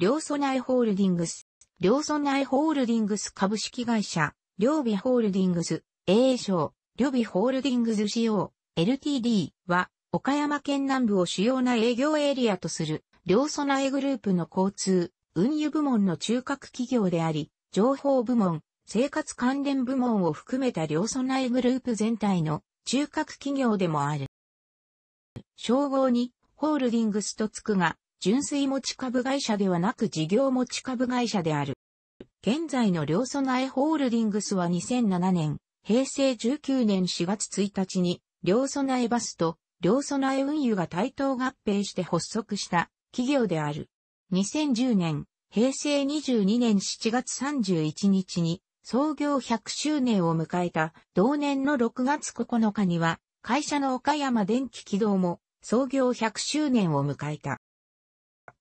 両ソナエホールディングス、両ソナエホールディングス株式会社、両備ホールディングス、営商、両備ホールディングス仕様、LTD は、岡山県南部を主要な営業エリアとする、両ソナエグループの交通、運輸部門の中核企業であり、情報部門、生活関連部門を含めた両ソナエグループ全体の中核企業でもある。称号に、ホールディングスとつくが、純粋持ち株会社ではなく事業持ち株会社である。現在の両備えホールディングスは2007年、平成19年4月1日に、両備えバスと両備え運輸が対等合併して発足した企業である。2010年、平成22年7月31日に創業100周年を迎えた同年の6月9日には会社の岡山電気軌道も創業100周年を迎えた。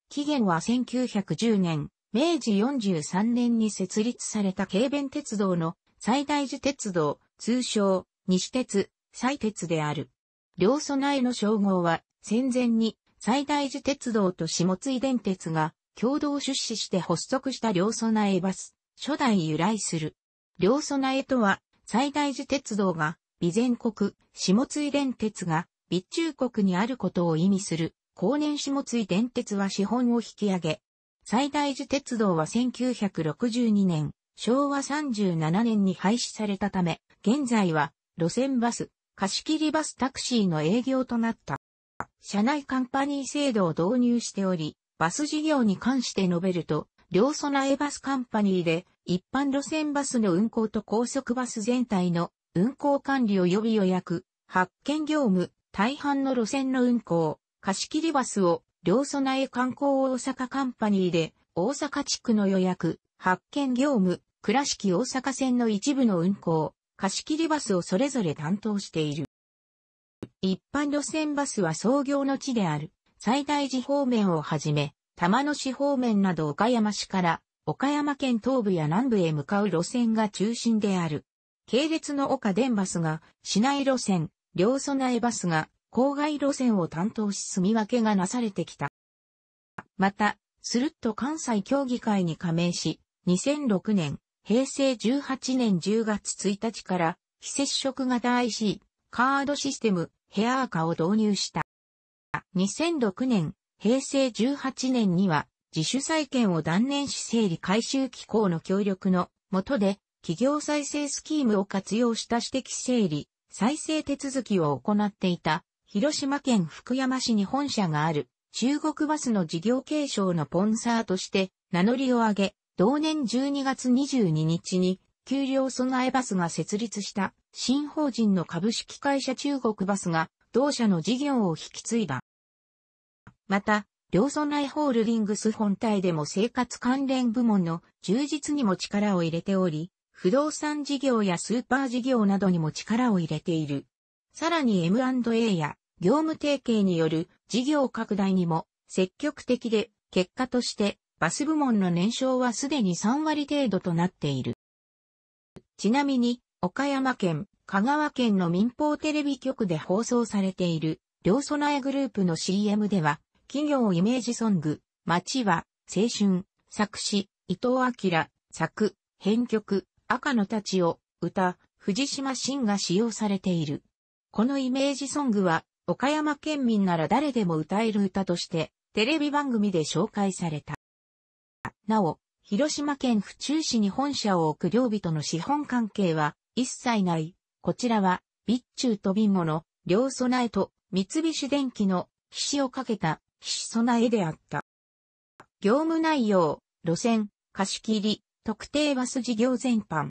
期限は1910年、明治43年に設立された軽便鉄道の最大寺鉄道、通称、西鉄、西鉄である。両備えの称号は戦前に最大寺鉄道と下津電鉄が共同出資して発足した両備えバス、初代由来する。両備えとは最大寺鉄道が備前国、下津電鉄が備中国にあることを意味する後年下津電鉄は資本を引き上げ、最大寺鉄道は1962年、昭和37年に廃止されたため、現在は路線バス、貸切バスタクシーの営業となった。社内カンパニー制度を導入しており、バス事業に関して述べると、両備えバスカンパニーで一般路線バスの運行と高速バス全体の運行管理及び予約、発見業務、大半の路線の運行、貸切バスを両備え観光大阪カンパニーで大阪地区の予約、発見業務、倉敷大阪線の一部の運行、貸切バスをそれぞれ担当している。一般路線バスは創業の地である最大寺方面をはじめ、玉野市方面など岡山市から岡山県東部や南部へ向かう路線が中心である。系列の岡電バスが市内路線、両備えバスが郊外路線を担当し住み分けがなされてきた。また、スルッと関西協議会に加盟し、2006年、平成18年10月1日から非接触型 IC カードシステムヘアーカを導入した。2006年、平成18年には自主再建を断念し整理回収機構の協力の下で企業再生スキームを活用した指摘整理、再生手続きを行っていた広島県福山市に本社がある中国バスの事業継承のポンサーとして名乗りを上げ、同年12月22日に給料備えバスが設立した新法人の株式会社中国バスが同社の事業を引き継いだ。また、両備えホールディングス本体でも生活関連部門の充実にも力を入れており、不動産事業やスーパー事業などにも力を入れている。さらに M&A や業務提携による事業拡大にも積極的で、結果としてバス部門の年商はすでに3割程度となっている。ちなみに、岡山県、香川県の民放テレビ局で放送されている、両備えグループの CM では、企業イメージソング、街は、青春、作詞、伊藤明、作、編曲、赤の太刀を、歌、藤島慎が使用されている。このイメージソングは、岡山県民なら誰でも歌える歌として、テレビ番組で紹介された。なお、広島県府中市に本社を置く両備との資本関係は一切ない。こちらは、備中と備物、両備えと三菱電機の菱をかけた菱備えであった。業務内容、路線、貸切、特定バス事業全般。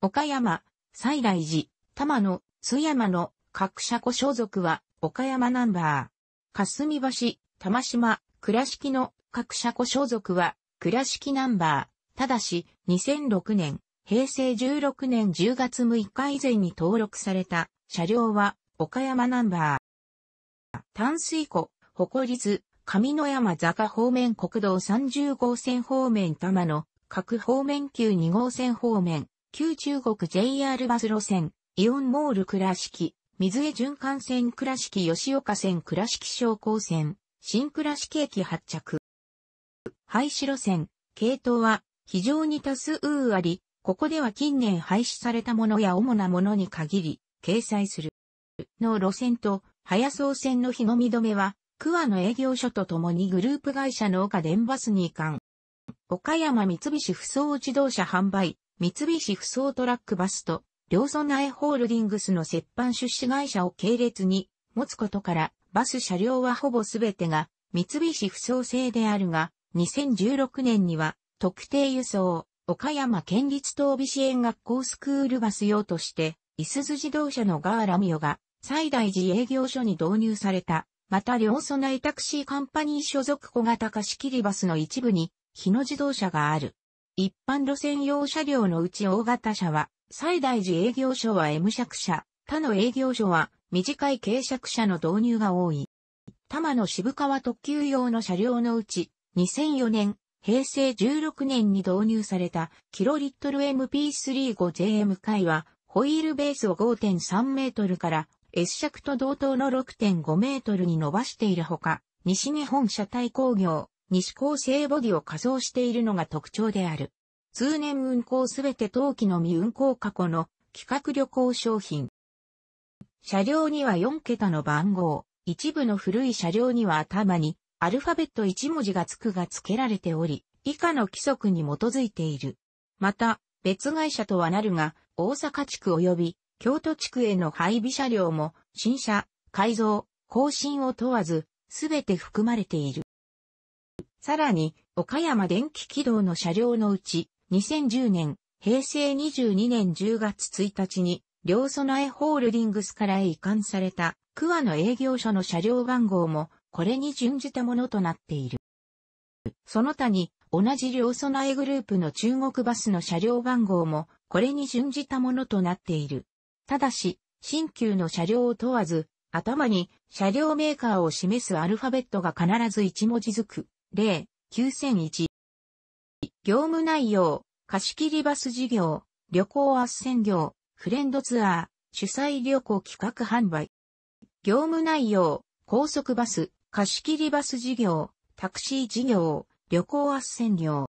岡山、西来寺、玉野、津山の各社庫所属は岡山ナンバー。霞橋、玉島、倉敷の各社庫所属は倉敷ナンバー。ただし、2006年、平成16年10月6日以前に登録された車両は岡山ナンバー。淡水湖、誇津、上野山坂方面国道30号線方面玉野、各方面旧2号線方面、旧中国 JR バス路線、イオンモール倉敷、水江循環線倉敷吉岡線倉敷商工線、新倉敷駅発着。廃止路線、系統は非常に多数あり、ここでは近年廃止されたものや主なものに限り、掲載する。の路線と、早総線の日の見止めは、桑の営業所とともにグループ会社の岡電バスに移管。岡山三菱不走自動車販売、三菱不走トラックバスと、両ソナエホールディングスの折半出資会社を系列に持つことから、バス車両はほぼすべてが三菱不走製であるが、2016年には特定輸送、岡山県立東美支援学校スクールバス用として、イスズ自動車のガーラミオが、最大寺営業所に導入された。また両備えタクシーカンパニー所属小型貸し切りバスの一部に、日野自動車がある。一般路線用車両のうち大型車は、最大寺営業所は M 尺車、他の営業所は短い軽尺車の導入が多い。多摩の渋川特急用の車両のうち、2004年、平成16年に導入されたキロリットル MP35JM 回は、ホイールベースを5.3メートルから S 尺と同等の6.5メートルに伸ばしているほか、西日本車体工業、西高製ボディを仮装しているのが特徴である。通年運行すべて当期の未運行過去の企画旅行商品。車両には4桁の番号、一部の古い車両には頭にアルファベット1文字がつくが付けられており、以下の規則に基づいている。また、別会社とはなるが、大阪地区及び京都地区への配備車両も、新車、改造、更新を問わず、すべて含まれている。さらに、岡山電気軌道の車両のうち、2010年、平成22年10月1日に、両備えホールディングスから移管された、桑の営業所の車両番号も、これに準じたものとなっている。その他に、同じ両備えグループの中国バスの車両番号も、これに準じたものとなっている。ただし、新旧の車両を問わず、頭に車両メーカーを示すアルファベットが必ず1文字づく。例、9001。業務内容、貸切バス事業、旅行斡旋業、フレンドツアー、主催旅行企画販売。業務内容、高速バス、貸切バス事業、タクシー事業、旅行斡旋業。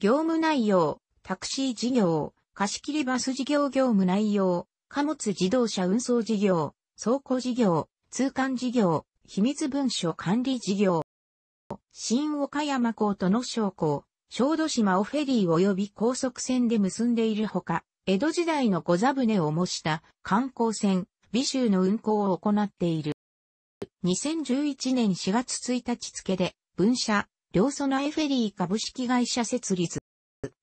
業務内容、タクシー事業、貸切バス事業業務内容、貨物自動車運送事業、倉庫事業、通関事業、秘密文書管理事業。新岡山港との商港、小豆島をフェリー及び高速船で結んでいるほか、江戸時代の小座船を模した観光船、美州の運航を行っている。2011年4月1日付で、分社、両備えフェリー株式会社設立。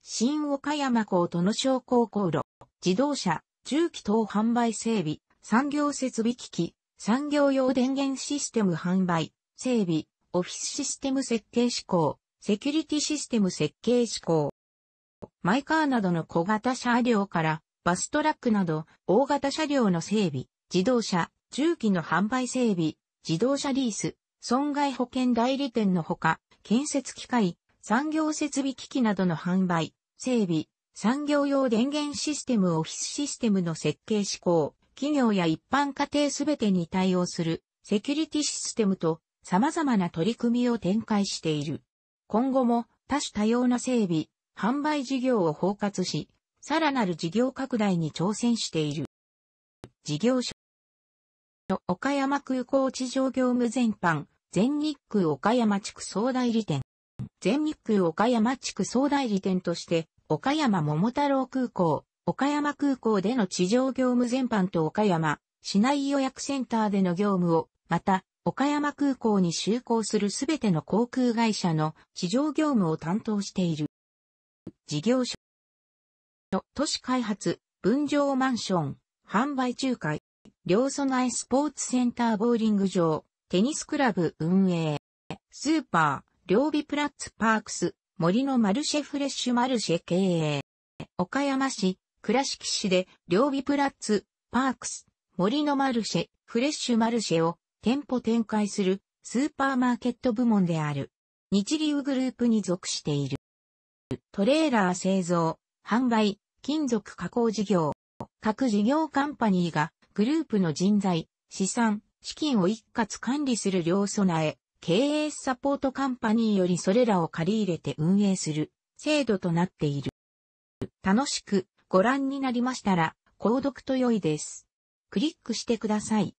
新岡山港との商工航路、自動車、重機等販売整備、産業設備機器、産業用電源システム販売、整備、オフィスシステム設計施行、セキュリティシステム設計施行。マイカーなどの小型車両からバストラックなど大型車両の整備、自動車、重機の販売整備、自動車リース、損害保険代理店のほか、建設機械、産業設備機器などの販売、整備、産業用電源システムオフィスシステムの設計施行、企業や一般家庭すべてに対応するセキュリティシステムと様々な取り組みを展開している。今後も多種多様な整備、販売事業を包括し、さらなる事業拡大に挑戦している。事業所。岡山空港地上業務全般、全日空岡山地区総代理店。全日空岡山地区総代理店として、岡山桃太郎空港、岡山空港での地上業務全般と岡山市内予約センターでの業務を、また、岡山空港に就航するすべての航空会社の地上業務を担当している。事業所。都市開発、分譲マンション、販売仲介、両備えスポーツセンターボーリング場、テニスクラブ運営、スーパー、両備プラッツパークス、森のマルシェフレッシュマルシェ経営。岡山市、倉敷市で、両備プラッツ、パークス、森のマルシェ、フレッシュマルシェを店舗展開するスーパーマーケット部門である。日流グループに属している。トレーラー製造、販売、金属加工事業、各事業カンパニーがグループの人材、資産、資金を一括管理する両備え、経営サポートカンパニーよりそれらを借り入れて運営する制度となっている。楽しくご覧になりましたら、購読と良いです。クリックしてください。